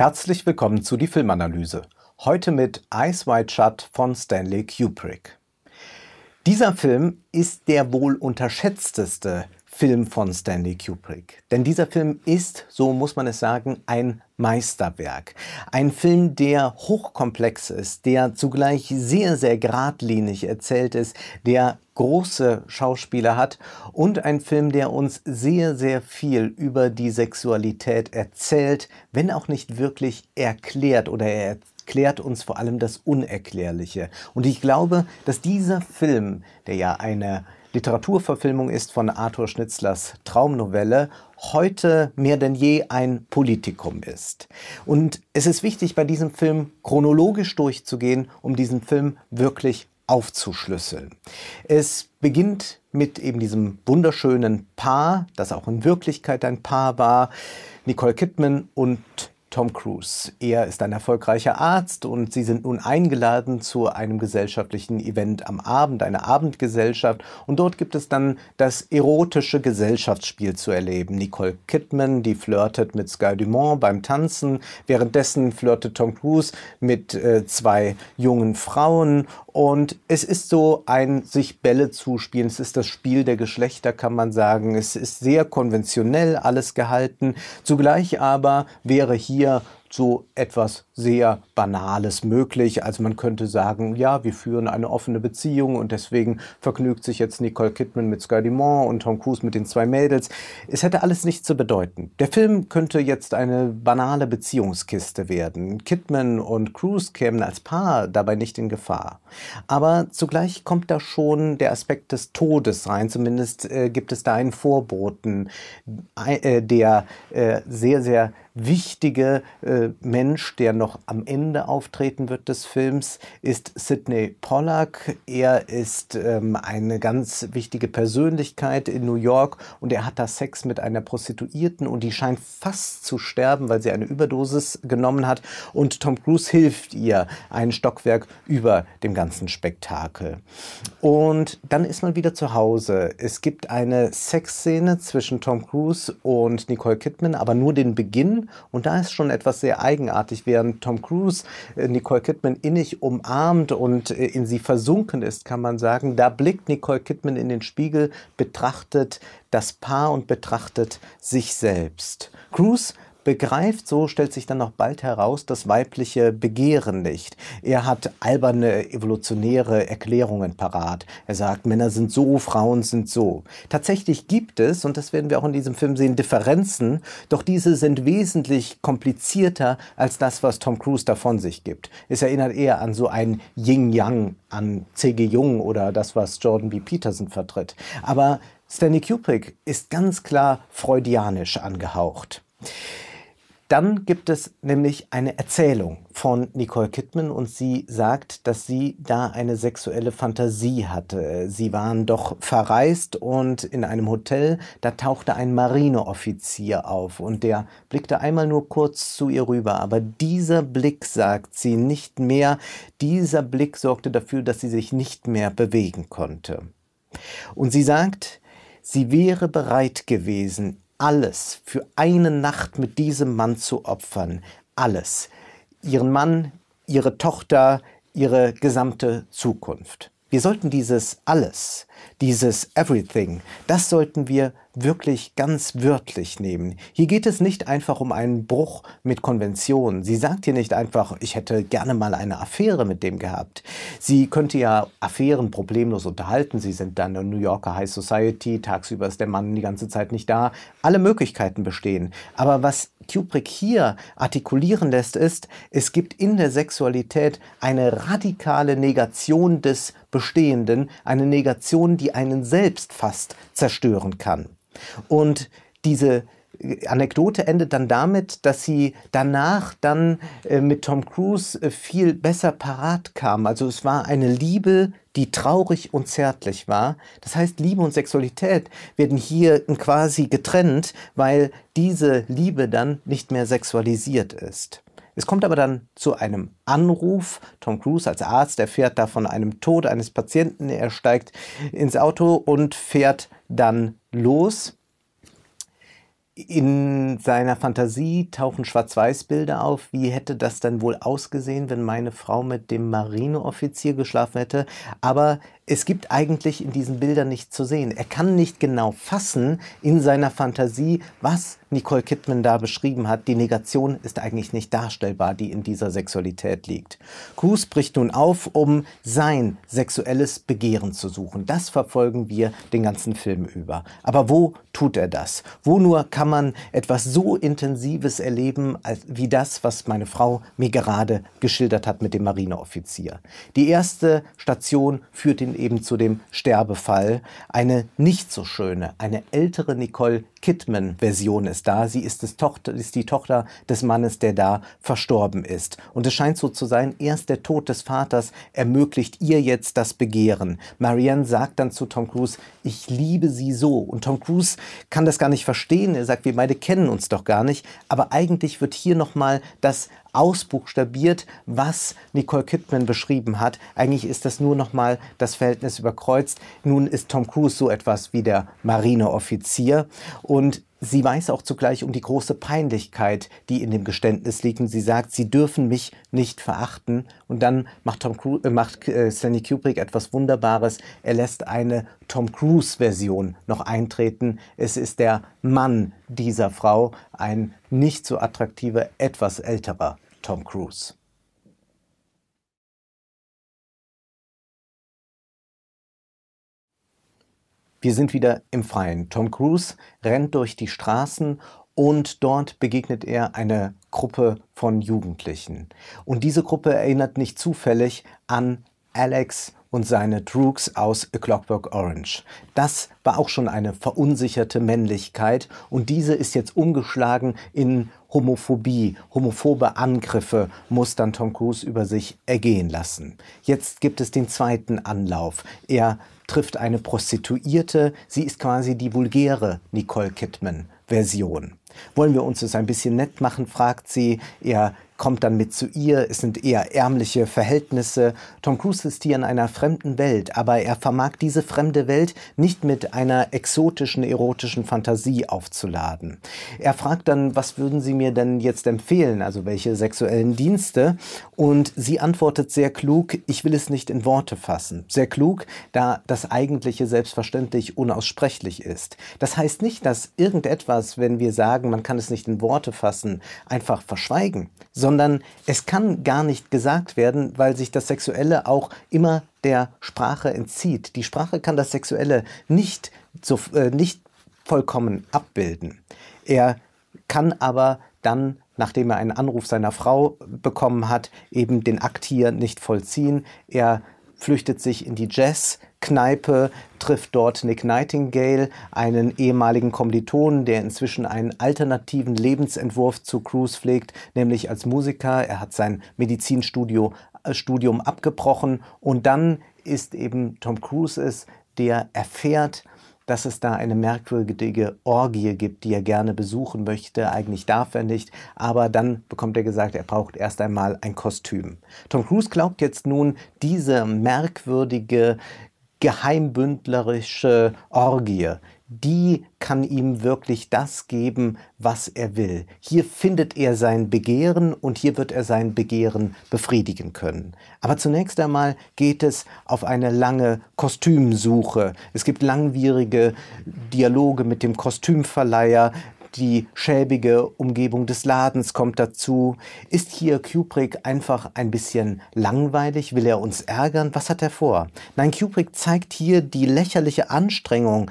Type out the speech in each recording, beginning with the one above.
Herzlich willkommen zu die Filmanalyse. Heute mit Eyes Wide Shut von Stanley Kubrick. Dieser Film ist der wohl unterschätzteste Film von Stanley Kubrick. Denn dieser Film ist, so muss man es sagen, ein Meisterwerk. Ein Film, der hochkomplex ist, der zugleich sehr, sehr geradlinig erzählt ist, der große Schauspieler hat und ein Film, der uns sehr, sehr viel über die Sexualität erzählt, wenn auch nicht wirklich erklärt oder er erklärt uns vor allem das Unerklärliche. Und ich glaube, dass dieser Film, der ja eine Literaturverfilmung ist von Arthur Schnitzlers Traumnovelle, heute mehr denn je ein Politikum ist. Und es ist wichtig, bei diesem Film chronologisch durchzugehen, um diesen Film wirklich aufzuschlüsseln. Es beginnt mit eben diesem wunderschönen Paar, das auch in Wirklichkeit ein Paar war, Nicole Kidman und Tom Cruise. Er ist ein erfolgreicher Arzt und sie sind nun eingeladen zu einem gesellschaftlichen Event am Abend, eine Abendgesellschaft. Und dort gibt es dann das erotische Gesellschaftsspiel zu erleben. Nicole Kidman, die flirtet mit Sky Dumont beim Tanzen. Währenddessen flirtet Tom Cruise mit äh, zwei jungen Frauen. Und es ist so ein sich Bälle zuspielen. Es ist das Spiel der Geschlechter, kann man sagen. Es ist sehr konventionell alles gehalten. Zugleich aber wäre hier so etwas sehr Banales möglich. Also man könnte sagen, ja, wir führen eine offene Beziehung und deswegen vergnügt sich jetzt Nicole Kidman mit Sky und Tom Cruise mit den zwei Mädels. Es hätte alles nichts zu bedeuten. Der Film könnte jetzt eine banale Beziehungskiste werden. Kidman und Cruise kämen als Paar dabei nicht in Gefahr. Aber zugleich kommt da schon der Aspekt des Todes rein. Zumindest äh, gibt es da einen Vorboten, äh, der äh, sehr, sehr wichtige äh, Mensch, der noch am Ende auftreten wird des Films, ist Sidney Pollack. Er ist ähm, eine ganz wichtige Persönlichkeit in New York und er hat da Sex mit einer Prostituierten und die scheint fast zu sterben, weil sie eine Überdosis genommen hat und Tom Cruise hilft ihr ein Stockwerk über dem ganzen Spektakel. Und dann ist man wieder zu Hause. Es gibt eine Sexszene zwischen Tom Cruise und Nicole Kidman, aber nur den Beginn und da ist schon etwas sehr eigenartig, während Tom Cruise äh, Nicole Kidman innig umarmt und äh, in sie versunken ist, kann man sagen. Da blickt Nicole Kidman in den Spiegel, betrachtet das Paar und betrachtet sich selbst. Cruise begreift, so stellt sich dann noch bald heraus, das weibliche Begehren nicht. Er hat alberne evolutionäre Erklärungen parat. Er sagt, Männer sind so, Frauen sind so. Tatsächlich gibt es, und das werden wir auch in diesem Film sehen, Differenzen, doch diese sind wesentlich komplizierter als das, was Tom Cruise davon sich gibt. Es erinnert eher an so ein Yin-Yang, an C.G. Jung oder das, was Jordan B. Peterson vertritt. Aber Stanley Kubrick ist ganz klar freudianisch angehaucht. Dann gibt es nämlich eine Erzählung von Nicole Kidman und sie sagt, dass sie da eine sexuelle Fantasie hatte. Sie waren doch verreist und in einem Hotel, da tauchte ein Marineoffizier auf und der blickte einmal nur kurz zu ihr rüber. Aber dieser Blick, sagt sie, nicht mehr, dieser Blick sorgte dafür, dass sie sich nicht mehr bewegen konnte. Und sie sagt, sie wäre bereit gewesen, alles für eine Nacht mit diesem Mann zu opfern. Alles. Ihren Mann, ihre Tochter, ihre gesamte Zukunft. Wir sollten dieses alles, dieses Everything, das sollten wir wirklich ganz wörtlich nehmen. Hier geht es nicht einfach um einen Bruch mit Konventionen. Sie sagt hier nicht einfach, ich hätte gerne mal eine Affäre mit dem gehabt. Sie könnte ja Affären problemlos unterhalten. Sie sind dann in New Yorker High Society, tagsüber ist der Mann die ganze Zeit nicht da. Alle Möglichkeiten bestehen. Aber was Kubrick hier artikulieren lässt, ist, es gibt in der Sexualität eine radikale Negation des Bestehenden, eine Negation, die einen selbst fast zerstören kann. Und diese Anekdote endet dann damit, dass sie danach dann äh, mit Tom Cruise äh, viel besser parat kam. Also es war eine Liebe, die traurig und zärtlich war. Das heißt, Liebe und Sexualität werden hier quasi getrennt, weil diese Liebe dann nicht mehr sexualisiert ist. Es kommt aber dann zu einem Anruf. Tom Cruise als Arzt erfährt da von einem Tod eines Patienten. Er steigt ins Auto und fährt dann los In seiner Fantasie tauchen Schwarz-Weiß-Bilder auf. Wie hätte das dann wohl ausgesehen, wenn meine Frau mit dem Marineoffizier geschlafen hätte? Aber es gibt eigentlich in diesen Bildern nichts zu sehen. Er kann nicht genau fassen in seiner Fantasie, was Nicole Kidman da beschrieben hat. Die Negation ist eigentlich nicht darstellbar, die in dieser Sexualität liegt. Cruise bricht nun auf, um sein sexuelles Begehren zu suchen. Das verfolgen wir den ganzen Film über. Aber wo tut er das? Wo nur kann man etwas so Intensives erleben, wie das, was meine Frau mir gerade geschildert hat mit dem Marineoffizier? Die erste Station führt ihn eben zu dem Sterbefall. Eine nicht so schöne, eine ältere Nicole Kidman-Version ist da. Sie ist, Tochter, ist die Tochter des Mannes, der da verstorben ist. Und es scheint so zu sein, erst der Tod des Vaters ermöglicht ihr jetzt das Begehren. Marianne sagt dann zu Tom Cruise, ich liebe sie so. Und Tom Cruise kann das gar nicht verstehen. Er sagt, wir beide kennen uns doch gar nicht. Aber eigentlich wird hier nochmal das ausbuchstabiert, was Nicole Kidman beschrieben hat. Eigentlich ist das nur nochmal das Verhältnis überkreuzt. Nun ist Tom Cruise so etwas wie der Marineoffizier und Sie weiß auch zugleich um die große Peinlichkeit, die in dem Geständnis liegt. Und sie sagt, sie dürfen mich nicht verachten. Und dann macht, Tom Cruise, äh, macht äh, Stanley Kubrick etwas Wunderbares. Er lässt eine Tom Cruise-Version noch eintreten. Es ist der Mann dieser Frau, ein nicht so attraktiver, etwas älterer Tom Cruise. Wir sind wieder im Freien. Tom Cruise rennt durch die Straßen und dort begegnet er einer Gruppe von Jugendlichen. Und diese Gruppe erinnert nicht zufällig an Alex und seine Droogs aus A Clockwork Orange. Das war auch schon eine verunsicherte Männlichkeit und diese ist jetzt umgeschlagen in Homophobie, homophobe Angriffe muss dann Tom Cruise über sich ergehen lassen. Jetzt gibt es den zweiten Anlauf. Er trifft eine Prostituierte. Sie ist quasi die vulgäre Nicole Kidman-Version. Wollen wir uns das ein bisschen nett machen, fragt sie. Er kommt dann mit zu ihr. Es sind eher ärmliche Verhältnisse. Tom Cruise ist hier in einer fremden Welt, aber er vermag diese fremde Welt nicht mit einer exotischen, erotischen Fantasie aufzuladen. Er fragt dann, was würden Sie mir denn jetzt empfehlen, also welche sexuellen Dienste? Und sie antwortet sehr klug, ich will es nicht in Worte fassen. Sehr klug, da das Eigentliche selbstverständlich unaussprechlich ist. Das heißt nicht, dass irgendetwas, wenn wir sagen, man kann es nicht in Worte fassen, einfach verschweigen, sondern sondern es kann gar nicht gesagt werden, weil sich das Sexuelle auch immer der Sprache entzieht. Die Sprache kann das Sexuelle nicht, so, äh, nicht vollkommen abbilden. Er kann aber dann, nachdem er einen Anruf seiner Frau bekommen hat, eben den Akt hier nicht vollziehen. Er flüchtet sich in die Jazzkneipe, trifft dort Nick Nightingale, einen ehemaligen Kommilitonen, der inzwischen einen alternativen Lebensentwurf zu Cruise pflegt, nämlich als Musiker. Er hat sein Medizinstudium äh, abgebrochen und dann ist eben Tom Cruise es, der erfährt, dass es da eine merkwürdige Orgie gibt, die er gerne besuchen möchte. Eigentlich darf er nicht, aber dann bekommt er gesagt, er braucht erst einmal ein Kostüm. Tom Cruise glaubt jetzt nun, diese merkwürdige geheimbündlerische Orgie, die kann ihm wirklich das geben, was er will. Hier findet er sein Begehren und hier wird er sein Begehren befriedigen können. Aber zunächst einmal geht es auf eine lange Kostümsuche. Es gibt langwierige Dialoge mit dem Kostümverleiher, die schäbige Umgebung des Ladens kommt dazu. Ist hier Kubrick einfach ein bisschen langweilig? Will er uns ärgern? Was hat er vor? Nein, Kubrick zeigt hier die lächerliche Anstrengung,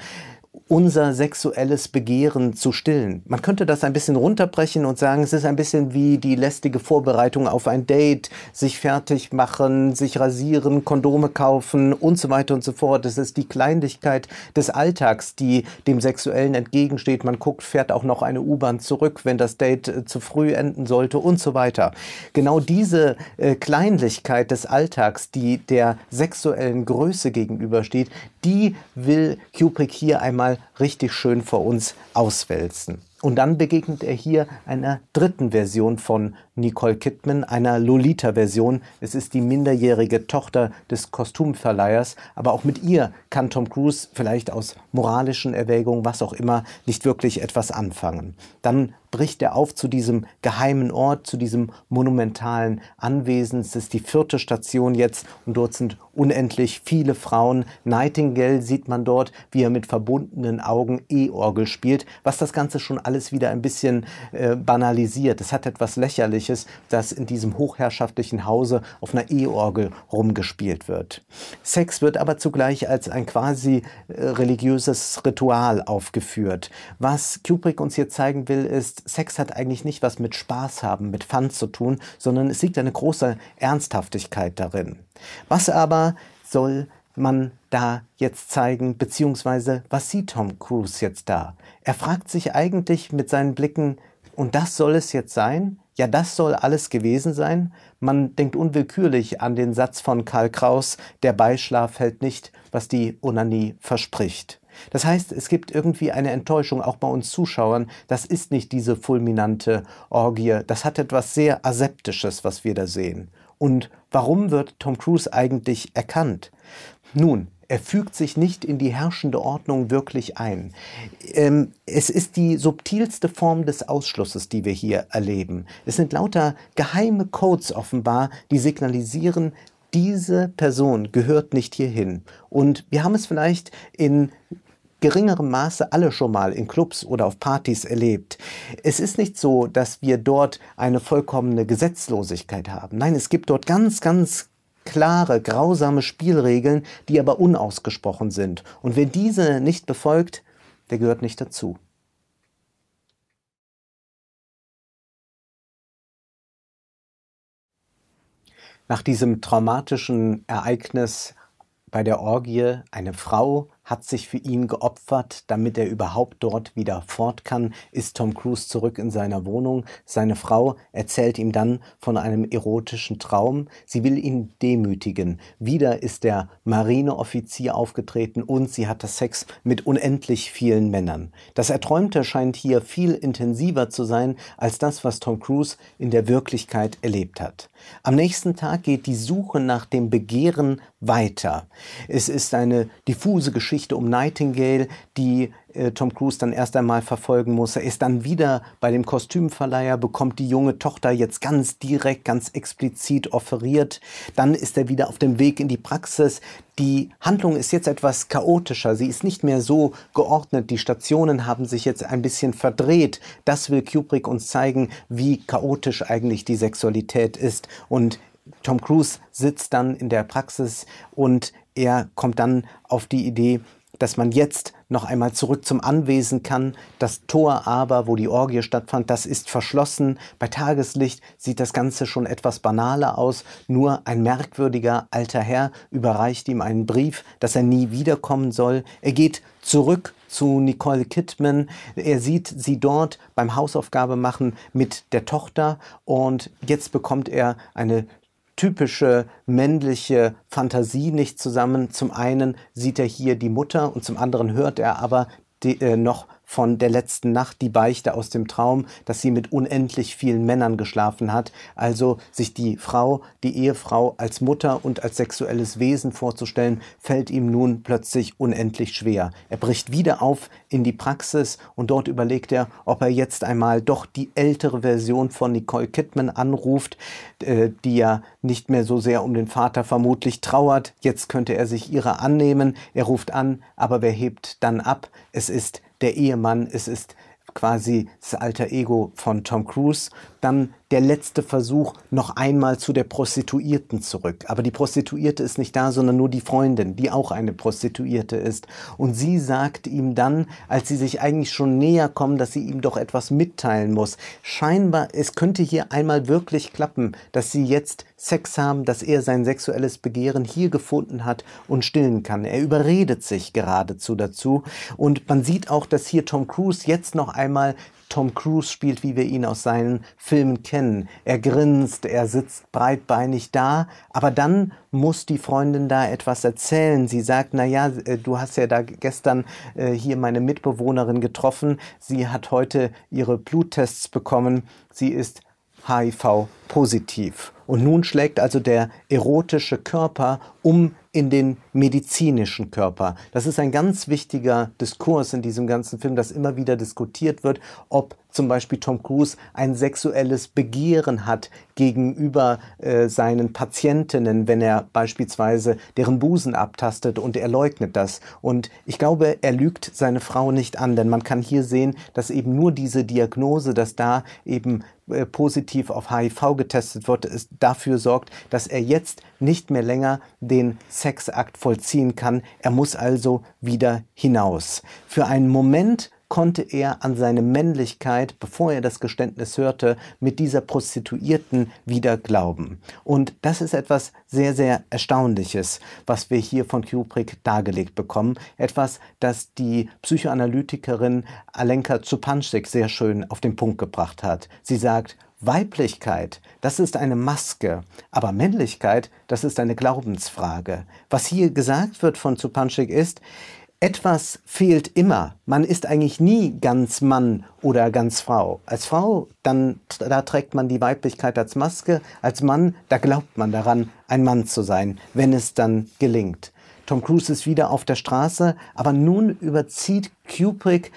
unser sexuelles Begehren zu stillen. Man könnte das ein bisschen runterbrechen und sagen, es ist ein bisschen wie die lästige Vorbereitung auf ein Date, sich fertig machen, sich rasieren, Kondome kaufen und so weiter und so fort. Es ist die Kleinlichkeit des Alltags, die dem Sexuellen entgegensteht. Man guckt, fährt auch noch eine U-Bahn zurück, wenn das Date äh, zu früh enden sollte und so weiter. Genau diese äh, Kleinlichkeit des Alltags, die der sexuellen Größe gegenübersteht, die will Kubrick hier einmal richtig schön vor uns auswälzen. Und dann begegnet er hier einer dritten Version von Nicole Kidman, einer Lolita-Version. Es ist die minderjährige Tochter des Kostümverleihers, aber auch mit ihr kann Tom Cruise vielleicht aus moralischen Erwägungen, was auch immer, nicht wirklich etwas anfangen. Dann bricht er auf zu diesem geheimen Ort, zu diesem monumentalen Anwesen. Es ist die vierte Station jetzt und dort sind unendlich viele Frauen. Nightingale sieht man dort, wie er mit verbundenen Augen E-Orgel spielt, was das Ganze schon alles wieder ein bisschen äh, banalisiert. Es hat etwas Lächerliches, dass in diesem hochherrschaftlichen Hause auf einer E-Orgel rumgespielt wird. Sex wird aber zugleich als ein quasi äh, religiöses Ritual aufgeführt. Was Kubrick uns hier zeigen will, ist, Sex hat eigentlich nicht was mit Spaß haben, mit Fun zu tun, sondern es liegt eine große Ernsthaftigkeit darin. Was aber soll man da jetzt zeigen, beziehungsweise was sieht Tom Cruise jetzt da? Er fragt sich eigentlich mit seinen Blicken, und das soll es jetzt sein? Ja, das soll alles gewesen sein? Man denkt unwillkürlich an den Satz von Karl Kraus, der Beischlaf hält nicht, was die Onanie verspricht. Das heißt, es gibt irgendwie eine Enttäuschung auch bei uns Zuschauern. Das ist nicht diese fulminante Orgie. Das hat etwas sehr Aseptisches, was wir da sehen. Und warum wird Tom Cruise eigentlich erkannt? Nun, er fügt sich nicht in die herrschende Ordnung wirklich ein. Ähm, es ist die subtilste Form des Ausschlusses, die wir hier erleben. Es sind lauter geheime Codes offenbar, die signalisieren, diese Person gehört nicht hierhin. Und wir haben es vielleicht in geringerem Maße alle schon mal in Clubs oder auf Partys erlebt. Es ist nicht so, dass wir dort eine vollkommene Gesetzlosigkeit haben. Nein, es gibt dort ganz, ganz klare, grausame Spielregeln, die aber unausgesprochen sind. Und wer diese nicht befolgt, der gehört nicht dazu. Nach diesem traumatischen Ereignis bei der Orgie eine Frau hat sich für ihn geopfert, damit er überhaupt dort wieder fort kann, ist Tom Cruise zurück in seiner Wohnung. Seine Frau erzählt ihm dann von einem erotischen Traum. Sie will ihn demütigen. Wieder ist der Marineoffizier aufgetreten und sie hatte Sex mit unendlich vielen Männern. Das Erträumte scheint hier viel intensiver zu sein als das, was Tom Cruise in der Wirklichkeit erlebt hat. Am nächsten Tag geht die Suche nach dem Begehren weiter. Es ist eine diffuse Geschichte um Nightingale, die äh, Tom Cruise dann erst einmal verfolgen muss. Er ist dann wieder bei dem Kostümverleiher, bekommt die junge Tochter jetzt ganz direkt, ganz explizit offeriert. Dann ist er wieder auf dem Weg in die Praxis. Die Handlung ist jetzt etwas chaotischer. Sie ist nicht mehr so geordnet. Die Stationen haben sich jetzt ein bisschen verdreht. Das will Kubrick uns zeigen, wie chaotisch eigentlich die Sexualität ist. Und Tom Cruise sitzt dann in der Praxis und er kommt dann auf die Idee, dass man jetzt noch einmal zurück zum Anwesen kann. Das Tor aber, wo die Orgie stattfand, das ist verschlossen. Bei Tageslicht sieht das Ganze schon etwas banaler aus. Nur ein merkwürdiger alter Herr überreicht ihm einen Brief, dass er nie wiederkommen soll. Er geht zurück zu Nicole Kidman. Er sieht sie dort beim Hausaufgabe machen mit der Tochter und jetzt bekommt er eine typische männliche Fantasie nicht zusammen. Zum einen sieht er hier die Mutter und zum anderen hört er aber die, äh, noch von der letzten Nacht die Beichte aus dem Traum, dass sie mit unendlich vielen Männern geschlafen hat. Also sich die Frau, die Ehefrau als Mutter und als sexuelles Wesen vorzustellen, fällt ihm nun plötzlich unendlich schwer. Er bricht wieder auf in die Praxis und dort überlegt er, ob er jetzt einmal doch die ältere Version von Nicole Kidman anruft, äh, die ja nicht mehr so sehr um den Vater vermutlich trauert. Jetzt könnte er sich ihrer annehmen. Er ruft an, aber wer hebt dann ab? Es ist der Ehemann, es ist quasi das alter Ego von Tom Cruise. Dann der letzte Versuch noch einmal zu der Prostituierten zurück. Aber die Prostituierte ist nicht da, sondern nur die Freundin, die auch eine Prostituierte ist. Und sie sagt ihm dann, als sie sich eigentlich schon näher kommen, dass sie ihm doch etwas mitteilen muss. Scheinbar, es könnte hier einmal wirklich klappen, dass sie jetzt Sex haben, dass er sein sexuelles Begehren hier gefunden hat und stillen kann. Er überredet sich geradezu dazu. Und man sieht auch, dass hier Tom Cruise jetzt noch einmal Tom Cruise spielt, wie wir ihn aus seinen Filmen kennen. Er grinst, er sitzt breitbeinig da, aber dann muss die Freundin da etwas erzählen. Sie sagt, na ja, äh, du hast ja da gestern äh, hier meine Mitbewohnerin getroffen. Sie hat heute ihre Bluttests bekommen. Sie ist HIV positiv. Und nun schlägt also der erotische Körper um in den medizinischen Körper. Das ist ein ganz wichtiger Diskurs in diesem ganzen Film, dass immer wieder diskutiert wird, ob zum Beispiel Tom Cruise ein sexuelles Begehren hat gegenüber äh, seinen Patientinnen, wenn er beispielsweise deren Busen abtastet und er leugnet das. Und ich glaube, er lügt seine Frau nicht an, denn man kann hier sehen, dass eben nur diese Diagnose, dass da eben äh, positiv auf HIV getestet wird, ist, dafür sorgt, dass er jetzt nicht mehr länger den Sexakt vollziehen kann. Er muss also wieder hinaus. Für einen Moment konnte er an seine Männlichkeit, bevor er das Geständnis hörte, mit dieser Prostituierten wieder glauben. Und das ist etwas sehr, sehr Erstaunliches, was wir hier von Kubrick dargelegt bekommen. Etwas, das die Psychoanalytikerin Alenka Zupanschik sehr schön auf den Punkt gebracht hat. Sie sagt, Weiblichkeit, das ist eine Maske, aber Männlichkeit, das ist eine Glaubensfrage. Was hier gesagt wird von Zupanschik ist, etwas fehlt immer. Man ist eigentlich nie ganz Mann oder ganz Frau. Als Frau, dann da trägt man die Weiblichkeit als Maske. Als Mann, da glaubt man daran, ein Mann zu sein, wenn es dann gelingt. Tom Cruise ist wieder auf der Straße, aber nun überzieht Kubrick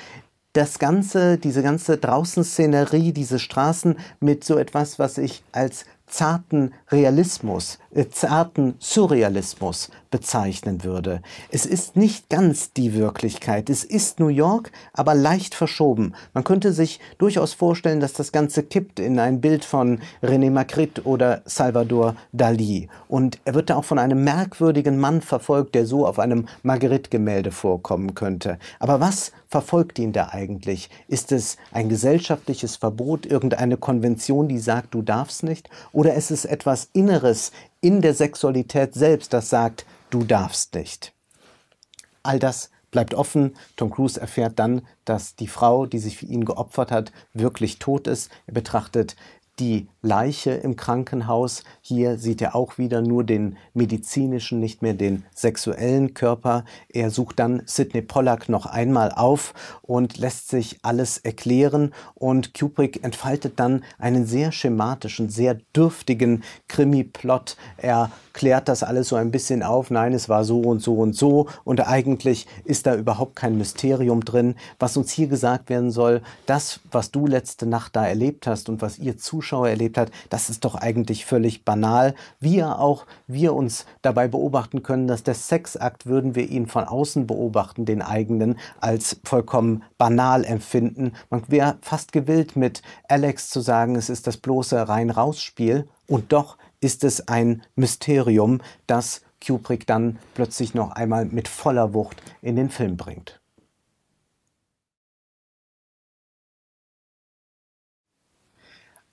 das ganze, diese ganze Draußenszenerie, diese Straßen mit so etwas, was ich als zarten Realismus, zarten Surrealismus bezeichnen würde. Es ist nicht ganz die Wirklichkeit. Es ist New York, aber leicht verschoben. Man könnte sich durchaus vorstellen, dass das Ganze kippt in ein Bild von René Magritte oder Salvador Dali. Und er wird da auch von einem merkwürdigen Mann verfolgt, der so auf einem Magritte-Gemälde vorkommen könnte. Aber was verfolgt ihn da eigentlich? Ist es ein gesellschaftliches Verbot, irgendeine Konvention, die sagt, du darfst nicht? Oder ist es etwas Inneres in der Sexualität selbst, das sagt, du darfst nicht. All das bleibt offen. Tom Cruise erfährt dann, dass die Frau, die sich für ihn geopfert hat, wirklich tot ist. Er betrachtet die Leiche im Krankenhaus. Hier sieht er auch wieder nur den medizinischen, nicht mehr den sexuellen Körper. Er sucht dann Sidney Pollack noch einmal auf und lässt sich alles erklären. Und Kubrick entfaltet dann einen sehr schematischen, sehr dürftigen Krimi-Plot. Er klärt das alles so ein bisschen auf. Nein, es war so und so und so. Und eigentlich ist da überhaupt kein Mysterium drin. Was uns hier gesagt werden soll, das, was du letzte Nacht da erlebt hast und was ihr Zuschauer erlebt hat, das ist doch eigentlich völlig banal. Wie auch wir uns dabei beobachten können, dass der Sexakt, würden wir ihn von außen beobachten, den eigenen, als vollkommen banal empfinden. Man wäre fast gewillt, mit Alex zu sagen, es ist das bloße Rein-Raus-Spiel. Und doch ist es ein Mysterium, das Kubrick dann plötzlich noch einmal mit voller Wucht in den Film bringt.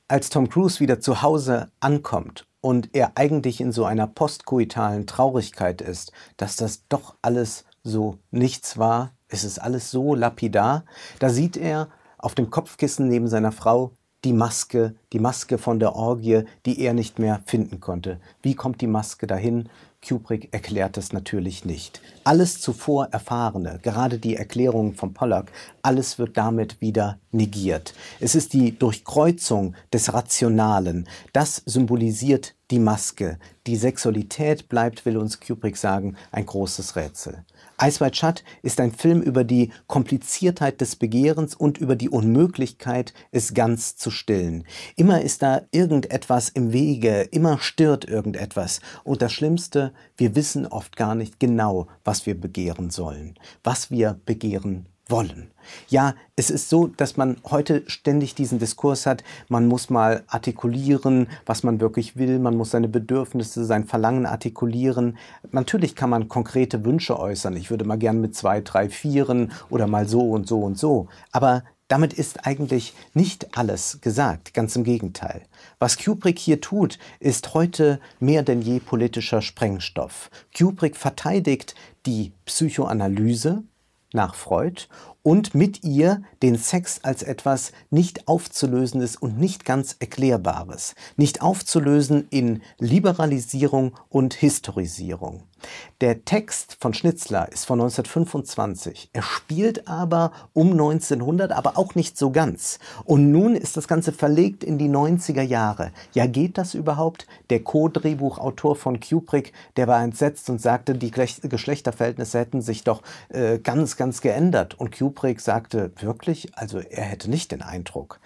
Als Tom Cruise wieder zu Hause ankommt und er eigentlich in so einer postkoitalen Traurigkeit ist, dass das doch alles so nichts war, es ist alles so lapidar, da sieht er auf dem Kopfkissen neben seiner Frau die Maske, die Maske von der Orgie, die er nicht mehr finden konnte. Wie kommt die Maske dahin? Kubrick erklärt es natürlich nicht. Alles zuvor Erfahrene, gerade die Erklärungen von Pollack, alles wird damit wieder negiert. Es ist die Durchkreuzung des Rationalen. Das symbolisiert die Maske. Die Sexualität bleibt, will uns Kubrick sagen, ein großes Rätsel. White Shut ist ein Film über die Kompliziertheit des Begehrens und über die Unmöglichkeit, es ganz zu stillen. Immer ist da irgendetwas im Wege, immer stört irgendetwas. Und das Schlimmste, wir wissen oft gar nicht genau, was wir begehren sollen, was wir begehren wollen. Ja, es ist so, dass man heute ständig diesen Diskurs hat, man muss mal artikulieren, was man wirklich will, man muss seine Bedürfnisse, sein Verlangen artikulieren. Natürlich kann man konkrete Wünsche äußern, ich würde mal gern mit zwei, drei, vieren oder mal so und so und so. Aber damit ist eigentlich nicht alles gesagt, ganz im Gegenteil. Was Kubrick hier tut, ist heute mehr denn je politischer Sprengstoff. Kubrick verteidigt die Psychoanalyse, nach Freud und mit ihr den Sex als etwas nicht aufzulösendes und nicht ganz erklärbares, nicht aufzulösen in Liberalisierung und Historisierung. Der Text von Schnitzler ist von 1925. Er spielt aber um 1900, aber auch nicht so ganz. Und nun ist das Ganze verlegt in die 90er Jahre. Ja, geht das überhaupt? Der Co-Drehbuchautor von Kubrick, der war entsetzt und sagte, die Geschlechterverhältnisse hätten sich doch äh, ganz, ganz geändert. Und Kubrick sagte, wirklich? Also er hätte nicht den Eindruck.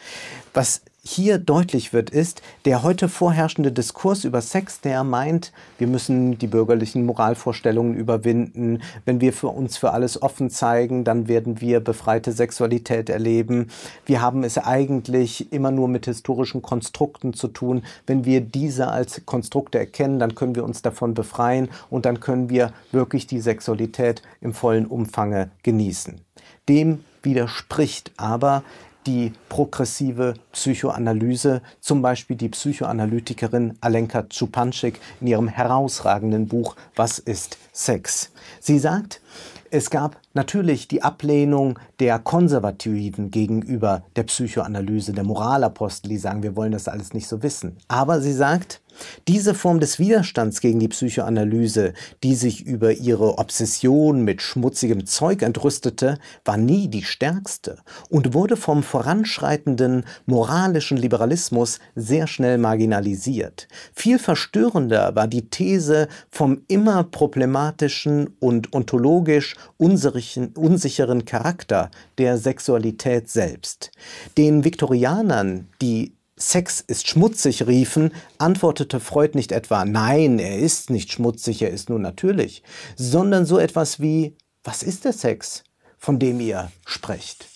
Was hier deutlich wird, ist der heute vorherrschende Diskurs über Sex, der meint, wir müssen die bürgerlichen Moralvorstellungen überwinden. Wenn wir für uns für alles offen zeigen, dann werden wir befreite Sexualität erleben. Wir haben es eigentlich immer nur mit historischen Konstrukten zu tun. Wenn wir diese als Konstrukte erkennen, dann können wir uns davon befreien und dann können wir wirklich die Sexualität im vollen Umfange genießen. Dem widerspricht aber die progressive Psychoanalyse, zum Beispiel die Psychoanalytikerin Alenka Czupanczyk in ihrem herausragenden Buch Was ist Sex? Sie sagt, es gab natürlich die Ablehnung der Konservativen gegenüber der Psychoanalyse, der Moralapostel, die sagen, wir wollen das alles nicht so wissen. Aber sie sagt, diese Form des Widerstands gegen die Psychoanalyse, die sich über ihre Obsession mit schmutzigem Zeug entrüstete, war nie die stärkste und wurde vom voranschreitenden moralischen Liberalismus sehr schnell marginalisiert. Viel verstörender war die These vom immer problematischen und ontologisch unsicheren Charakter der Sexualität selbst. Den Viktorianern, die Sex ist schmutzig riefen, antwortete Freud nicht etwa Nein, er ist nicht schmutzig, er ist nur natürlich, sondern so etwas wie Was ist der Sex, von dem ihr sprecht?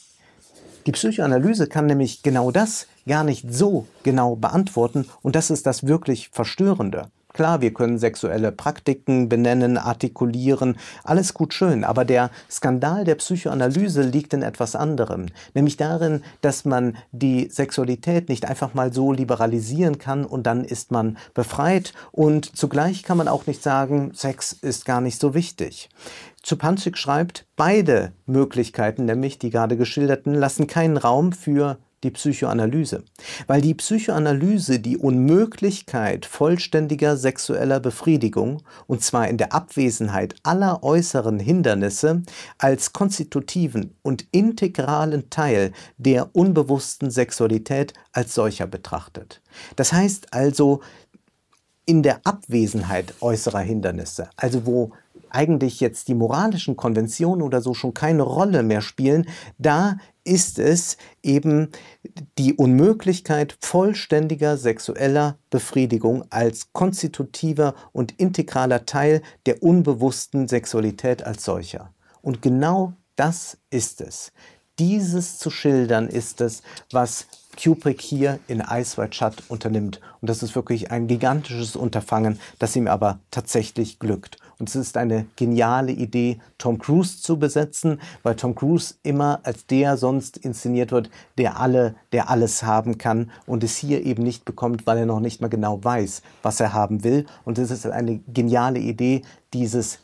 Die Psychoanalyse kann nämlich genau das gar nicht so genau beantworten und das ist das wirklich Verstörende. Klar, wir können sexuelle Praktiken benennen, artikulieren, alles gut schön, aber der Skandal der Psychoanalyse liegt in etwas anderem, nämlich darin, dass man die Sexualität nicht einfach mal so liberalisieren kann und dann ist man befreit und zugleich kann man auch nicht sagen, Sex ist gar nicht so wichtig. Zupanzig schreibt, beide Möglichkeiten, nämlich die gerade geschilderten, lassen keinen Raum für die Psychoanalyse, weil die Psychoanalyse die Unmöglichkeit vollständiger sexueller Befriedigung, und zwar in der Abwesenheit aller äußeren Hindernisse, als konstitutiven und integralen Teil der unbewussten Sexualität als solcher betrachtet. Das heißt also, in der Abwesenheit äußerer Hindernisse, also wo eigentlich jetzt die moralischen Konventionen oder so schon keine Rolle mehr spielen, da ist es eben die Unmöglichkeit vollständiger sexueller Befriedigung als konstitutiver und integraler Teil der unbewussten Sexualität als solcher. Und genau das ist es. Dieses zu schildern ist es, was Kubrick hier in Ice White Shut unternimmt. Und das ist wirklich ein gigantisches Unterfangen, das ihm aber tatsächlich glückt. Und es ist eine geniale Idee, Tom Cruise zu besetzen, weil Tom Cruise immer als der sonst inszeniert wird, der alle, der alles haben kann und es hier eben nicht bekommt, weil er noch nicht mal genau weiß, was er haben will. Und es ist eine geniale Idee, dieses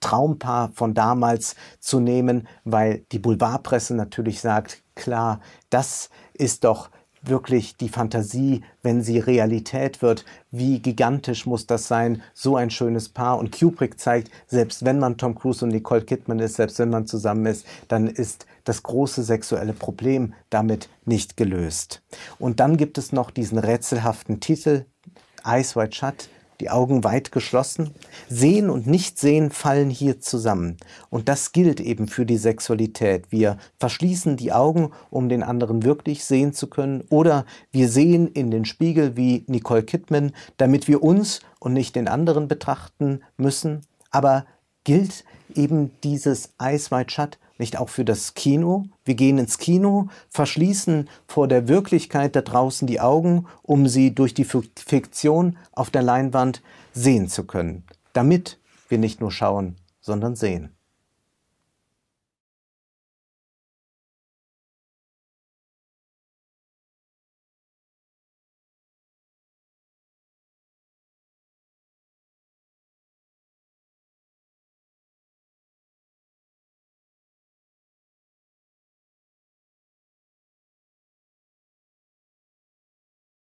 Traumpaar von damals zu nehmen, weil die Boulevardpresse natürlich sagt, klar, das ist doch wirklich die Fantasie, wenn sie Realität wird, wie gigantisch muss das sein, so ein schönes Paar. Und Kubrick zeigt, selbst wenn man Tom Cruise und Nicole Kidman ist, selbst wenn man zusammen ist, dann ist das große sexuelle Problem damit nicht gelöst. Und dann gibt es noch diesen rätselhaften Titel, Eyes Wide Shut, die Augen weit geschlossen. Sehen und Nichtsehen fallen hier zusammen. Und das gilt eben für die Sexualität. Wir verschließen die Augen, um den anderen wirklich sehen zu können. Oder wir sehen in den Spiegel wie Nicole Kidman, damit wir uns und nicht den anderen betrachten müssen. Aber gilt eben dieses Eyes Wide Shut nicht auch für das Kino? Wir gehen ins Kino, verschließen vor der Wirklichkeit da draußen die Augen, um sie durch die Fiktion auf der Leinwand sehen zu können, damit wir nicht nur schauen, sondern sehen.